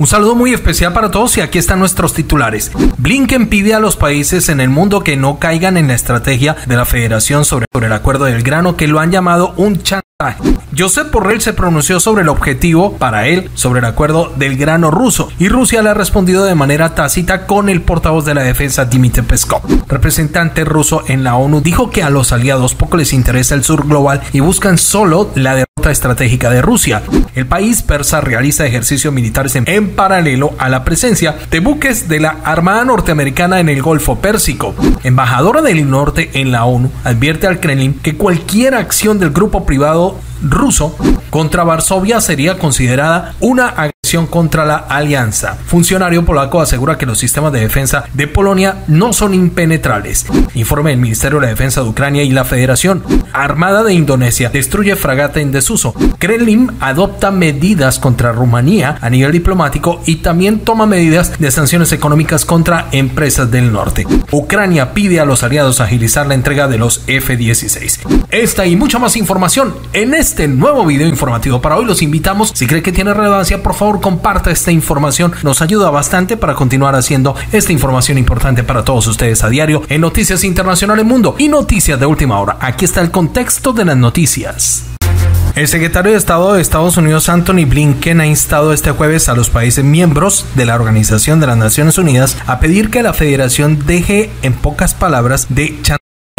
Un saludo muy especial para todos y aquí están nuestros titulares. Blinken pide a los países en el mundo que no caigan en la estrategia de la Federación sobre, el acuerdo del grano que lo han llamado un chantaje. Josep Borrell se pronunció sobre el objetivo para él sobre el acuerdo del grano ruso y Rusia le ha respondido de manera tácita con el portavoz de la defensa Dmitry Peskov. Representante ruso en la ONU dijo que a los aliados poco les interesa el sur global y buscan solo la derrota estratégica de Rusia. El país persa realiza ejercicios militares en, en paralelo a la presencia de buques de la Armada norteamericana en el Golfo Pérsico. Embajadora del norte en la ONU advierte al Kremlin que cualquier acción del grupo privado ruso contra Varsovia sería considerada una agresión contra la alianza. Funcionario polaco asegura que los sistemas de defensa de Polonia no son impenetrables. Informe del Ministerio de la Defensa de Ucrania y la Federación Armada de Indonesia destruye fragata en desuso. Kremlin adopta medidas contra Rumanía a nivel diplomático y también toma medidas de sanciones económicas contra empresas del norte. Ucrania pide a los aliados agilizar la entrega de los F-16. Esta y mucha más información en este nuevo video informativo para hoy los invitamos. Si cree que tiene relevancia, por favor comparta esta información. Nos ayuda bastante para continuar haciendo esta información importante para todos ustedes a diario en Noticias Internacionales Mundo y Noticias de Última Hora. Aquí está el contexto de las noticias. El secretario de Estado de Estados Unidos, Anthony Blinken, ha instado este jueves a los países miembros de la Organización de las Naciones Unidas a pedir que la Federación deje, en pocas palabras, de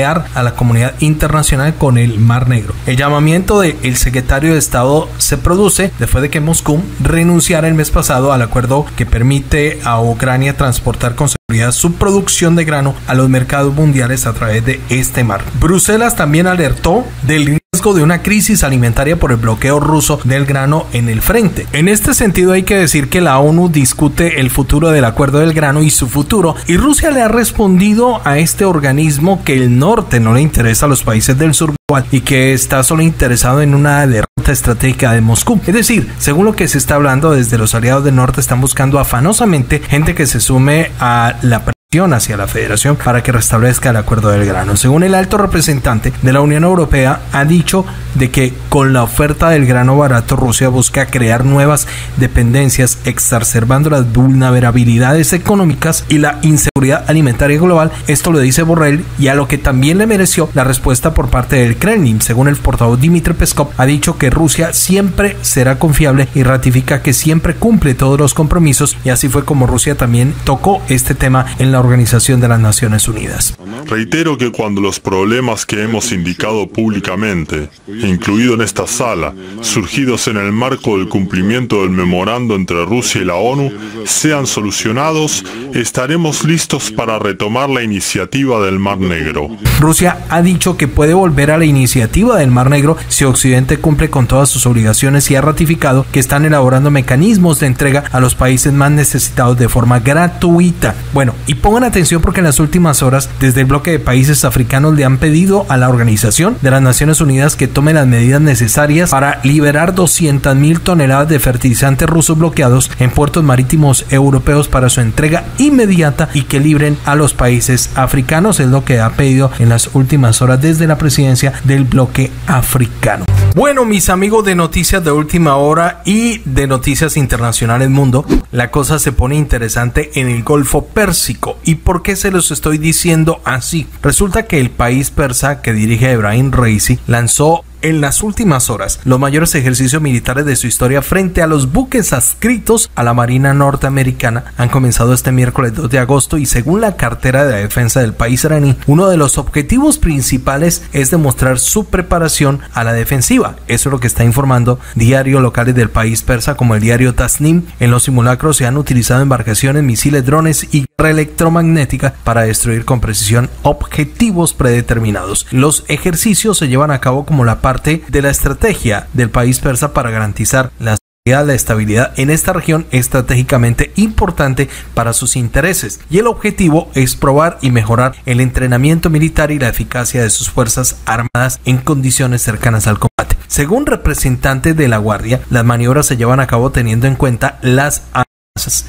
a la comunidad internacional con el Mar Negro. El llamamiento del secretario de Estado se produce después de que Moscú renunciara el mes pasado al acuerdo que permite a Ucrania transportar con seguridad su producción de grano a los mercados mundiales a través de este mar. Bruselas también alertó del de una crisis alimentaria por el bloqueo ruso del grano en el frente. En este sentido hay que decir que la ONU discute el futuro del acuerdo del grano y su futuro y Rusia le ha respondido a este organismo que el norte no le interesa a los países del sur y que está solo interesado en una derrota estratégica de Moscú. Es decir, según lo que se está hablando desde los aliados del norte están buscando afanosamente gente que se sume a la hacia la federación para que restablezca el acuerdo del grano. Según el alto representante de la Unión Europea, ha dicho de que con la oferta del grano barato Rusia busca crear nuevas dependencias exacerbando las vulnerabilidades económicas y la inseguridad alimentaria global. Esto lo dice Borrell y a lo que también le mereció la respuesta por parte del Kremlin. Según el portavoz Dmitry Peskov, ha dicho que Rusia siempre será confiable y ratifica que siempre cumple todos los compromisos y así fue como Rusia también tocó este tema en la Organización de las Naciones Unidas. Reitero que cuando los problemas que hemos indicado públicamente, incluido en esta sala, surgidos en el marco del cumplimiento del memorando entre Rusia y la ONU, sean solucionados, estaremos listos para retomar la iniciativa del Mar Negro. Rusia ha dicho que puede volver a la iniciativa del Mar Negro si Occidente cumple con todas sus obligaciones y ha ratificado que están elaborando mecanismos de entrega a los países más necesitados de forma gratuita. Bueno, y Pongan atención porque en las últimas horas, desde el bloque de países africanos le han pedido a la Organización de las Naciones Unidas que tome las medidas necesarias para liberar 200.000 toneladas de fertilizantes rusos bloqueados en puertos marítimos europeos para su entrega inmediata y que libren a los países africanos. Es lo que ha pedido en las últimas horas desde la presidencia del bloque africano. Bueno, mis amigos de noticias de última hora y de noticias internacionales mundo, la cosa se pone interesante en el Golfo Pérsico. ¿Y por qué se los estoy diciendo así? Resulta que el país persa que dirige Ebrahim Reisi lanzó en las últimas horas los mayores ejercicios militares de su historia frente a los buques adscritos a la Marina norteamericana han comenzado este miércoles 2 de agosto y según la cartera de la defensa del país iraní, uno de los objetivos principales es demostrar su preparación a la defensiva. Eso es lo que está informando diarios locales del país persa como el diario Tasnim. En los simulacros se han utilizado embarcaciones, misiles, drones y electromagnética para destruir con precisión objetivos predeterminados. Los ejercicios se llevan a cabo como la parte de la estrategia del país persa para garantizar la la estabilidad en esta región estratégicamente importante para sus intereses y el objetivo es probar y mejorar el entrenamiento militar y la eficacia de sus fuerzas armadas en condiciones cercanas al combate. Según representantes de la Guardia, las maniobras se llevan a cabo teniendo en cuenta las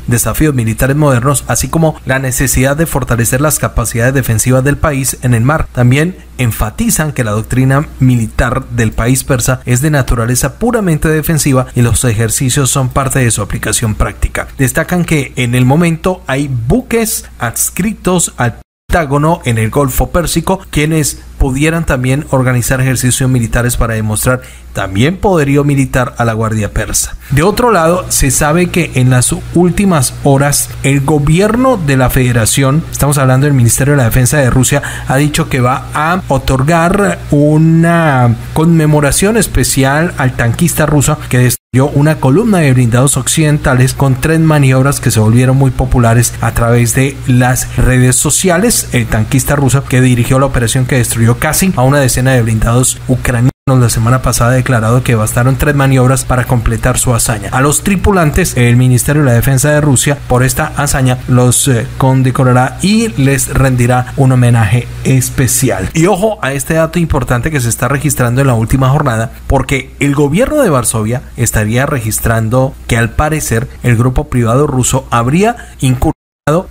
desafíos militares modernos, así como la necesidad de fortalecer las capacidades defensivas del país en el mar. También enfatizan que la doctrina militar del país persa es de naturaleza puramente defensiva y los ejercicios son parte de su aplicación práctica. Destacan que en el momento hay buques adscritos al Pentágono en el Golfo Pérsico, quienes pudieran también organizar ejercicios militares para demostrar también poderío militar a la Guardia Persa. De otro lado, se sabe que en las últimas horas el gobierno de la Federación, estamos hablando del Ministerio de la Defensa de Rusia, ha dicho que va a otorgar una conmemoración especial al tanquista ruso que destruyó una columna de blindados occidentales con tres maniobras que se volvieron muy populares a través de las redes sociales. El tanquista ruso que dirigió la operación que destruyó casi a una decena de blindados ucranianos la semana pasada ha declarado que bastaron tres maniobras para completar su hazaña. A los tripulantes, el Ministerio de la Defensa de Rusia, por esta hazaña, los eh, condecorará y les rendirá un homenaje especial. Y ojo a este dato importante que se está registrando en la última jornada, porque el gobierno de Varsovia estaría registrando que al parecer el grupo privado ruso habría incurrido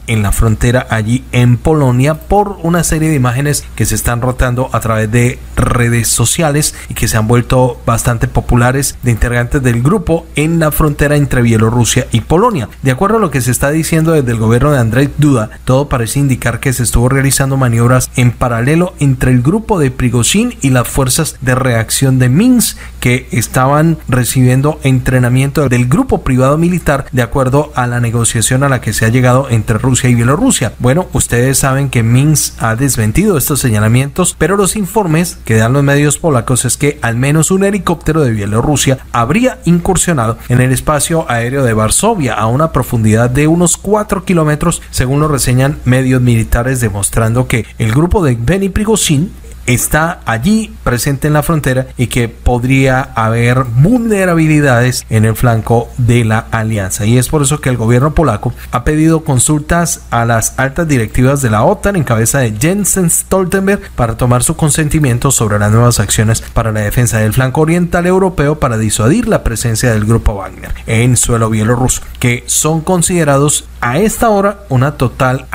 en la frontera allí en Polonia por una serie de imágenes que se están rotando a través de redes sociales y que se han vuelto bastante populares de integrantes del grupo en la frontera entre Bielorrusia y Polonia. De acuerdo a lo que se está diciendo desde el gobierno de Andrzej Duda, todo parece indicar que se estuvo realizando maniobras en paralelo entre el grupo de Prigozhin y las fuerzas de reacción de Minsk que estaban recibiendo entrenamiento del grupo privado militar de acuerdo a la negociación a la que se ha llegado en entre Rusia y Bielorrusia. Bueno, ustedes saben que Minsk ha desmentido estos señalamientos, pero los informes que dan los medios polacos es que al menos un helicóptero de Bielorrusia habría incursionado en el espacio aéreo de Varsovia a una profundidad de unos 4 kilómetros, según lo reseñan medios militares, demostrando que el grupo de Beni Prigozhin está allí presente en la frontera y que podría haber vulnerabilidades en el flanco de la alianza. Y es por eso que el gobierno polaco ha pedido consultas a las altas directivas de la OTAN en cabeza de Jensen Stoltenberg para tomar su consentimiento sobre las nuevas acciones para la defensa del flanco oriental europeo para disuadir la presencia del grupo Wagner en suelo bielorruso, que son considerados a esta hora una total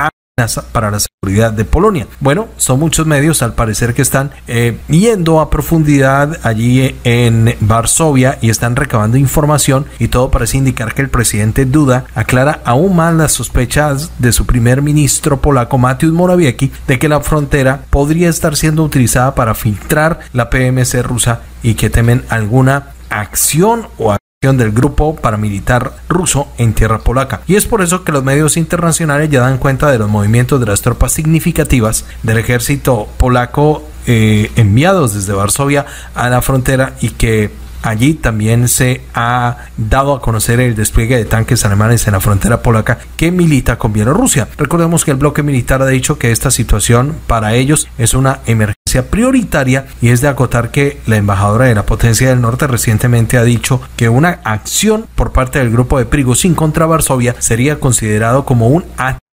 para la seguridad de Polonia. Bueno, son muchos medios al parecer que están eh, yendo a profundidad allí en Varsovia y están recabando información y todo parece indicar que el presidente Duda aclara aún más las sospechas de su primer ministro polaco Mateusz Morawiecki de que la frontera podría estar siendo utilizada para filtrar la PMC rusa y que temen alguna acción o del grupo paramilitar ruso en tierra polaca. Y es por eso que los medios internacionales ya dan cuenta de los movimientos de las tropas significativas del ejército polaco eh, enviados desde Varsovia a la frontera y que Allí también se ha dado a conocer el despliegue de tanques alemanes en la frontera polaca que milita con Bielorrusia. Recordemos que el bloque militar ha dicho que esta situación para ellos es una emergencia prioritaria y es de acotar que la embajadora de la potencia del norte recientemente ha dicho que una acción por parte del grupo de Prigozhin contra Varsovia sería considerado como un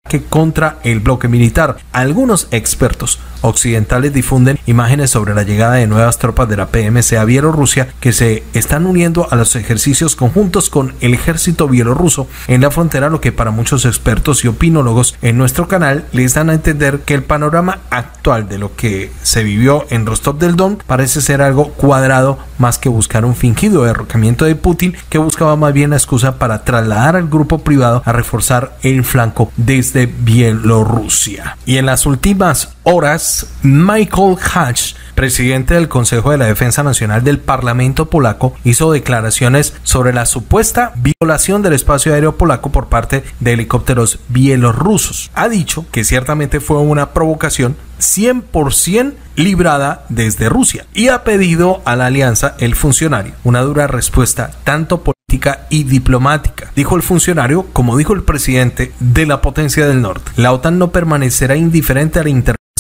ataque contra el bloque militar. Algunos expertos occidentales difunden imágenes sobre la llegada de nuevas tropas de la PMC a Bielorrusia que se están uniendo a los ejercicios conjuntos con el ejército bielorruso en la frontera, lo que para muchos expertos y opinólogos en nuestro canal les dan a entender que el panorama actual de lo que se vivió en Rostov del Don parece ser algo cuadrado más que buscar un fingido derrocamiento de Putin que buscaba más bien la excusa para trasladar al grupo privado a reforzar el flanco desde Bielorrusia. Y en las últimas horas, Michael Hatch, presidente del Consejo de la Defensa Nacional del Parlamento polaco, hizo declaraciones sobre la supuesta violación del espacio aéreo polaco por parte de helicópteros bielorrusos. Ha dicho que ciertamente fue una provocación 100% librada desde Rusia y ha pedido a la alianza el funcionario una dura respuesta tanto y diplomática. Dijo el funcionario, como dijo el presidente de la potencia del norte, la OTAN no permanecerá indiferente a la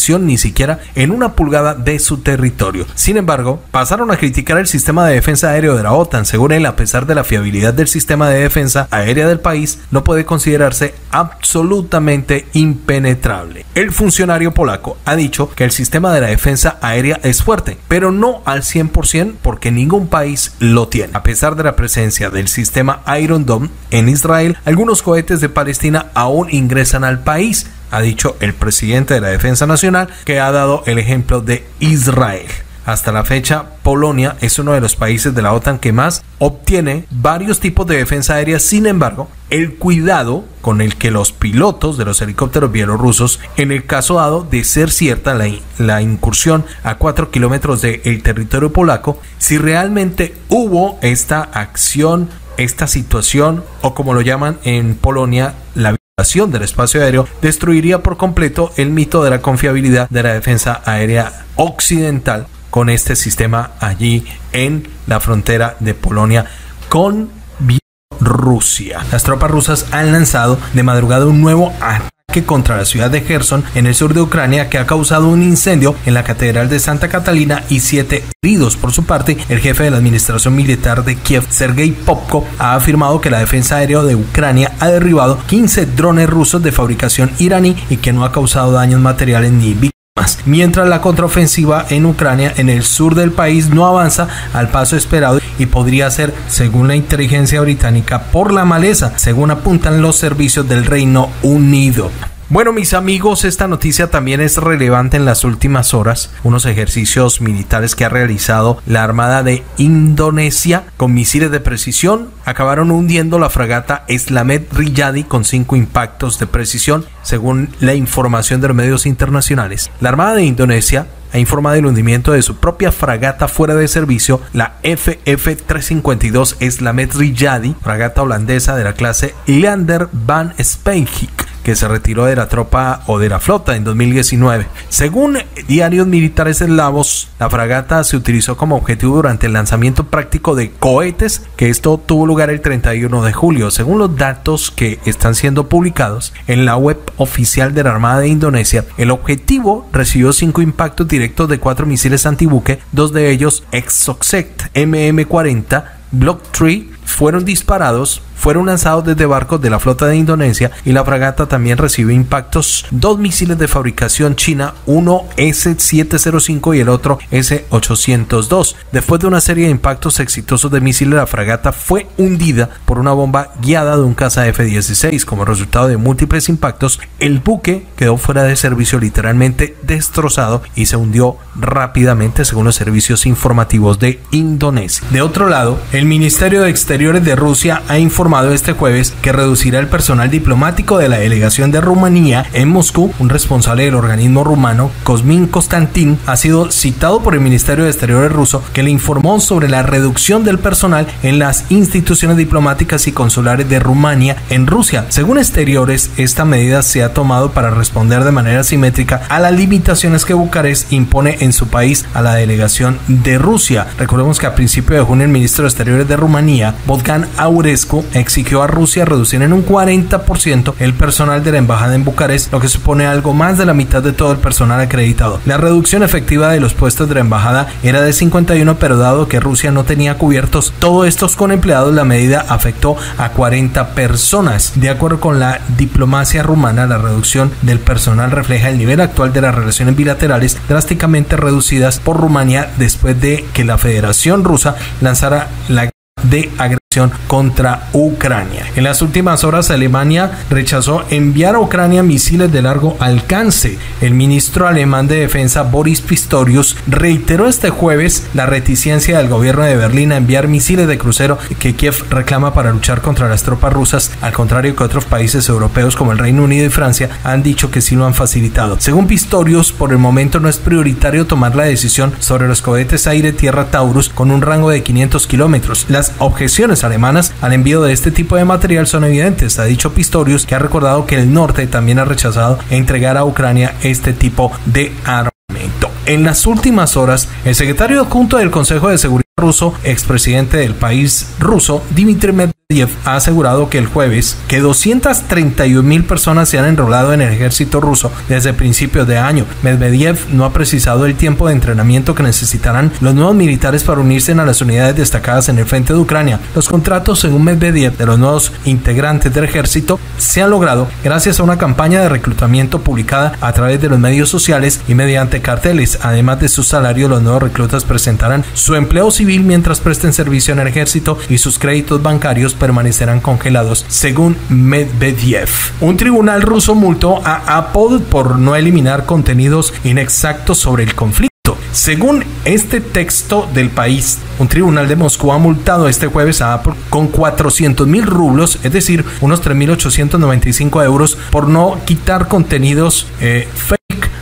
ni siquiera en una pulgada de su territorio. Sin embargo, pasaron a criticar el sistema de defensa aéreo de la OTAN. Según él, a pesar de la fiabilidad del sistema de defensa aérea del país, no puede considerarse absolutamente impenetrable. El funcionario polaco ha dicho que el sistema de la defensa aérea es fuerte, pero no al 100% porque ningún país lo tiene. A pesar de la presencia del sistema Iron Dome en Israel, algunos cohetes de Palestina aún ingresan al país ha dicho el presidente de la Defensa Nacional, que ha dado el ejemplo de Israel. Hasta la fecha, Polonia es uno de los países de la OTAN que más obtiene varios tipos de defensa aérea. Sin embargo, el cuidado con el que los pilotos de los helicópteros bielorrusos, en el caso dado de ser cierta la, incursión a 4 kilómetros del territorio polaco, si realmente hubo esta acción, esta situación, o como lo llaman en Polonia, la del espacio aéreo destruiría por completo el mito de la confiabilidad de la defensa aérea occidental con este sistema allí en la frontera de Polonia con Bielorrusia. Las tropas rusas han lanzado de madrugada un nuevo ataque contra la ciudad de Gerson en el sur de Ucrania que ha causado un incendio en la Catedral de Santa Catalina y siete heridos. Por su parte, el jefe de la administración militar de Kiev, Sergei Popko, ha afirmado que la defensa aérea de Ucrania ha derribado 15 drones rusos de fabricación iraní y que no ha causado daños materiales ni víctimas Mientras la contraofensiva en Ucrania, en el sur del país, no avanza al paso esperado y podría ser, según la inteligencia británica, por la maleza, según apuntan los servicios del Reino Unido. Bueno, mis amigos, esta noticia también es relevante en las últimas horas. Unos ejercicios militares que ha realizado la Armada de Indonesia con misiles de precisión acabaron hundiendo la fragata Slamet Riyadi con cinco impactos de precisión, según la información de los medios internacionales. La Armada de Indonesia ha informado del hundimiento de su propia fragata fuera de servicio, la FF-352 Slamet Riyadi, fragata holandesa de la clase Leander van Speyk que se retiró de la tropa o de la flota en 2019. Según diarios militares eslavos, la fragata se utilizó como objetivo durante el lanzamiento práctico de cohetes, que esto tuvo lugar el 31 de julio. Según los datos que están siendo publicados en la web oficial de la Armada de Indonesia, el objetivo recibió cinco impactos directos de cuatro misiles antibuque, dos de ellos Exocet MM-40 Block 3 fueron disparados fueron lanzados desde barcos de la flota de Indonesia y la fragata también recibió impactos dos misiles de fabricación china, uno S-705 y el otro S-802. Después de una serie de impactos exitosos de misiles, la fragata fue hundida por una bomba guiada de un caza F-16. Como resultado de múltiples impactos, el buque quedó fuera de servicio literalmente destrozado y se hundió rápidamente según los servicios informativos de Indonesia. De otro lado, el Ministerio de Exteriores de Rusia ha informado este jueves que reducirá el personal diplomático de la delegación de Rumanía en Moscú. Un responsable del organismo rumano, Cosmin Konstantin, ha sido citado por el Ministerio de Exteriores ruso que le informó sobre la reducción del personal en las instituciones diplomáticas y consulares de Rumania en Rusia. Según Exteriores, esta medida se ha tomado para responder de manera simétrica a las limitaciones que Bucarest impone en su país a la delegación de Rusia. Recordemos que a principio de junio el ministro de Exteriores de Rumanía, Bogdan Aurescu, exigió a Rusia reducir en un 40% el personal de la embajada en Bucarest, lo que supone algo más de la mitad de todo el personal acreditado. La reducción efectiva de los puestos de la embajada era de 51, pero dado que Rusia no tenía cubiertos todos estos con empleados, la medida afectó a 40 personas. De acuerdo con la diplomacia rumana, la reducción del personal refleja el nivel actual de las relaciones bilaterales drásticamente reducidas por Rumania después de que la Federación Rusa lanzara la de agresión contra Ucrania. En las últimas horas Alemania rechazó enviar a Ucrania misiles de largo alcance. El ministro alemán de defensa Boris Pistorius reiteró este jueves la reticencia del gobierno de Berlín a enviar misiles de crucero que Kiev reclama para luchar contra las tropas rusas, al contrario que otros países europeos como el Reino Unido y Francia han dicho que sí lo han facilitado. Según Pistorius, por el momento no es prioritario tomar la decisión sobre los cohetes aire-tierra Taurus con un rango de 500 kilómetros. Las objeciones alemanas al envío de este tipo de material son evidentes. Ha dicho Pistorius que ha recordado que el norte también ha rechazado entregar a Ucrania este tipo de armamento. En las últimas horas, el secretario adjunto del Consejo de Seguridad ruso, expresidente del país ruso, Dmitry Medvedev, ha asegurado que el jueves que 231 mil personas se han enrolado en el ejército ruso desde principios de año. Medvedev no ha precisado el tiempo de entrenamiento que necesitarán los nuevos militares para unirse a las unidades destacadas en el frente de Ucrania. Los contratos, según Medvedev, de los nuevos integrantes del ejército se han logrado gracias a una campaña de reclutamiento publicada a través de los medios sociales y mediante carteles. Además de su salario, los nuevos reclutas presentarán su empleo civil mientras presten servicio en el ejército y sus créditos bancarios permanecerán congelados, según Medvedev. Un tribunal ruso multó a Apple por no eliminar contenidos inexactos sobre el conflicto. Según este texto del país, un tribunal de Moscú ha multado este jueves a Apple con 400 mil rublos, es decir, unos 3.895 euros, por no quitar contenidos eh,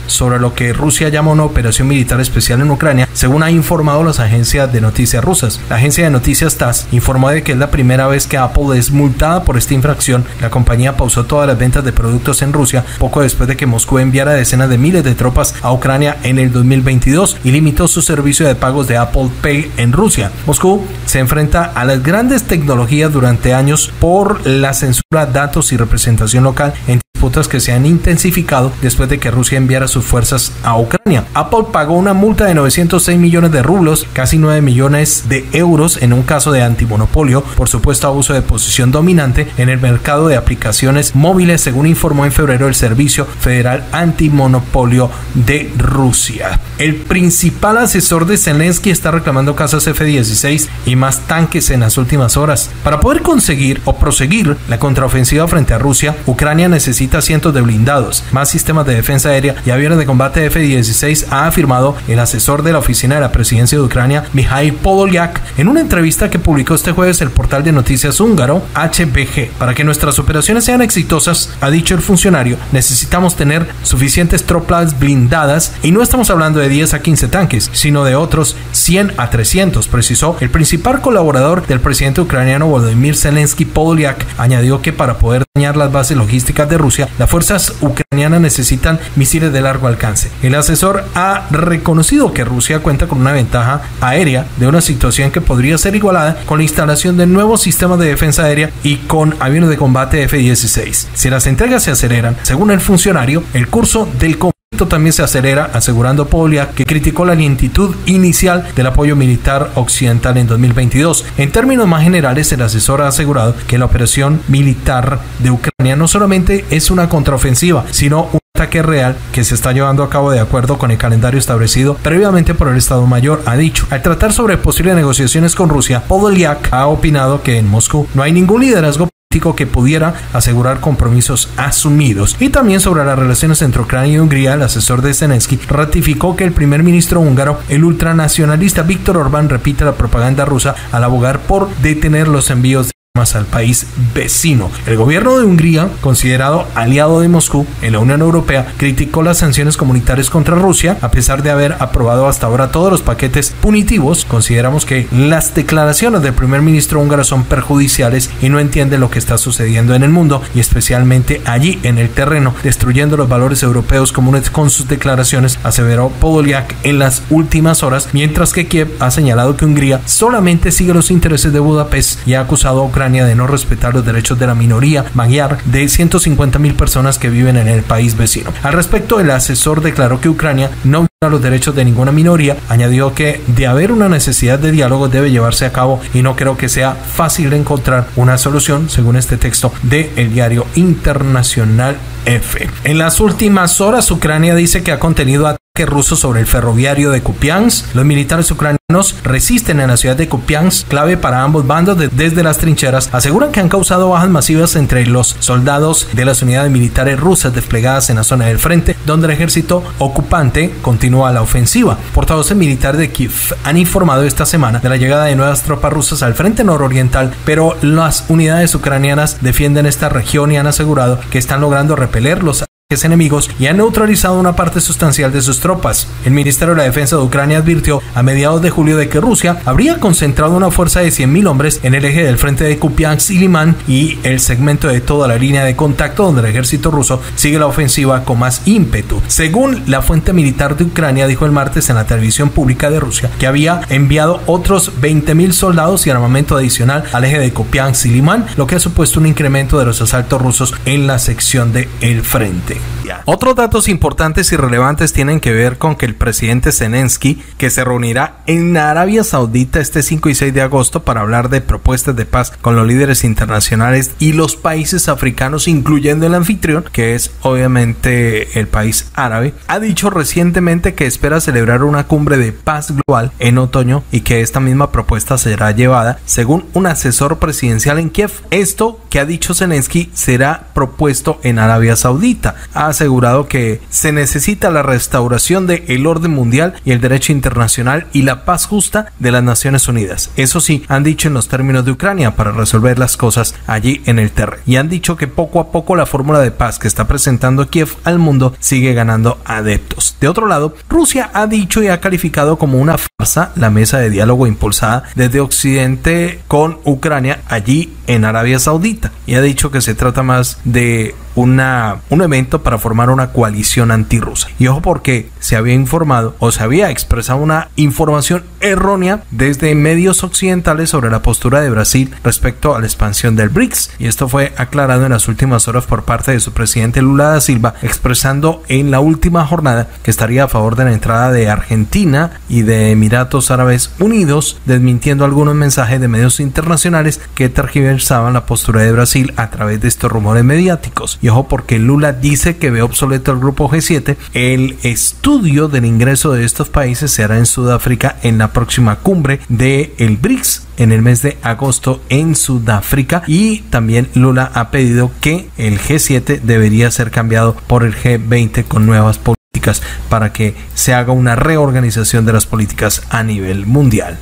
sobre lo que Rusia llama una operación militar especial en Ucrania, según ha informado las agencias de noticias rusas. La agencia de noticias TASS informó de que es la primera vez que Apple es multada por esta infracción. La compañía pausó todas las ventas de productos en Rusia poco después de que Moscú enviara decenas de miles de tropas a Ucrania en el 2022 y limitó su servicio de pagos de Apple Pay en Rusia. Moscú se enfrenta a las grandes tecnologías durante años por la censura, datos y representación local en que se han intensificado después de que Rusia enviara sus fuerzas a Ucrania. Apple pagó una multa de 906 millones de rublos, casi 9 millones de euros en un caso de antimonopolio por supuesto abuso de posición dominante en el mercado de aplicaciones móviles, según informó en febrero el Servicio Federal Antimonopolio de Rusia. El principal asesor de Zelensky está reclamando casas F-16 y más tanques en las últimas horas. Para poder conseguir o proseguir la contraofensiva frente a Rusia, Ucrania necesita cientos de blindados, más sistemas de defensa aérea y aviones de combate F-16, ha afirmado el asesor de la oficina de la presidencia de Ucrania, Mikhail Podolyak, en una entrevista que publicó este jueves el portal de noticias húngaro HBG. Para que nuestras operaciones sean exitosas, ha dicho el funcionario, necesitamos tener suficientes tropas blindadas y no estamos hablando de 10 a 15 tanques, sino de otros 100 a 300, precisó el principal colaborador del presidente ucraniano Volodymyr Zelensky Podolyak. Añadió que para poder dañar las bases logísticas de Rusia, las fuerzas ucranianas necesitan misiles de largo alcance. El asesor ha reconocido que Rusia cuenta con una ventaja aérea de una situación que podría ser igualada con la instalación de nuevos sistemas de defensa aérea y con aviones de combate F-16. Si las entregas se aceleran, según el funcionario, el curso del conflicto también se acelera, asegurando Polia que criticó la lentitud inicial del apoyo militar occidental en 2022. En términos más generales, el asesor ha asegurado que la operación militar de Ucrania no solamente es una contraofensiva, sino un ataque real que se está llevando a cabo de acuerdo con el calendario establecido previamente por el Estado Mayor, ha dicho. Al tratar sobre posibles negociaciones con Rusia, Podolyak ha opinado que en Moscú no hay ningún liderazgo que pudiera asegurar compromisos asumidos. Y también sobre las relaciones entre Ucrania y Hungría, el asesor de Zelensky ratificó que el primer ministro húngaro, el ultranacionalista Víctor Orbán, repite la propaganda rusa al abogar por detener los envíos de al país vecino. El gobierno de Hungría, considerado aliado de Moscú en la Unión Europea, criticó las sanciones comunitarias contra Rusia a pesar de haber aprobado hasta ahora todos los paquetes punitivos. Consideramos que las declaraciones del primer ministro húngaro son perjudiciales y no entiende lo que está sucediendo en el mundo y especialmente allí en el terreno, destruyendo los valores europeos comunes con sus declaraciones, aseveró Podolyak en las últimas horas, mientras que Kiev ha señalado que Hungría solamente sigue los intereses de Budapest y ha acusado a Ucrania de no respetar los derechos de la minoría magyar de 150 mil personas que viven en el país vecino. Al respecto, el asesor declaró que Ucrania no viola los derechos de ninguna minoría. Añadió que de haber una necesidad de diálogo debe llevarse a cabo y no creo que sea fácil encontrar una solución, según este texto de el diario internacional F. En las últimas horas, Ucrania dice que ha contenido rusos sobre el ferroviario de Kupiansk. Los militares ucranianos resisten en la ciudad de Kupiansk, clave para ambos bandos desde las trincheras, aseguran que han causado bajas masivas entre los soldados de las unidades militares rusas desplegadas en la zona del frente, donde el ejército ocupante continúa la ofensiva. Portavoces militares de Kiev han informado esta semana de la llegada de nuevas tropas rusas al frente nororiental, pero las unidades ucranianas defienden esta región y han asegurado que están logrando repeler los enemigos y ha neutralizado una parte sustancial de sus tropas. El Ministerio de la Defensa de Ucrania advirtió a mediados de julio de que Rusia habría concentrado una fuerza de 100.000 hombres en el eje del frente de Kupiansk y Limán y el segmento de toda la línea de contacto donde el ejército ruso sigue la ofensiva con más ímpetu. Según la fuente militar de Ucrania dijo el martes en la televisión pública de Rusia que había enviado otros 20.000 soldados y armamento adicional al eje de Kupiansk y Limán, lo que ha supuesto un incremento de los asaltos rusos en la sección de el frente. Otros datos importantes y relevantes tienen que ver con que el presidente Zelensky, que se reunirá en Arabia Saudita este 5 y 6 de agosto para hablar de propuestas de paz con los líderes internacionales y los países africanos, incluyendo el anfitrión, que es obviamente el país árabe, ha dicho recientemente que espera celebrar una cumbre de paz global en otoño y que esta misma propuesta será llevada, según un asesor presidencial en Kiev. Esto que ha dicho Zelensky será propuesto en Arabia Saudita. Ha asegurado que se necesita la restauración del orden mundial y el derecho internacional y la paz justa de las Naciones Unidas. Eso sí, han dicho en los términos de Ucrania para resolver las cosas allí en el terreno. Y han dicho que poco a poco la fórmula de paz que está presentando Kiev al mundo sigue ganando adeptos. De otro lado, Rusia ha dicho y ha calificado como una farsa la mesa de diálogo impulsada desde Occidente con Ucrania allí en Arabia Saudita y ha dicho que se trata más de una, un evento para formar una coalición antirrusa. Y ojo porque se había informado o se había expresado una información errónea desde medios occidentales sobre la postura de Brasil respecto a la expansión del BRICS. Y esto fue aclarado en las últimas horas por parte de su presidente Lula da Silva, expresando en la última jornada que estaría a favor de la entrada de Argentina y de Emiratos Árabes Unidos, desmintiendo algunos mensajes de medios internacionales que tergiversaban la postura de Brasil a través de estos rumores mediáticos. Y ojo porque Lula dice que ve obsoleto el grupo G7. El estudio del ingreso de estos países se hará en Sudáfrica en la próxima cumbre de el BRICS en el mes de agosto en Sudáfrica y también Lula ha pedido que el G7 debería ser cambiado por el G20 con nuevas políticas para que se haga una reorganización de las políticas a nivel mundial.